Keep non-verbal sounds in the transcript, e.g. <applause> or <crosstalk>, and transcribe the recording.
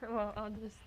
<laughs> well, I'll just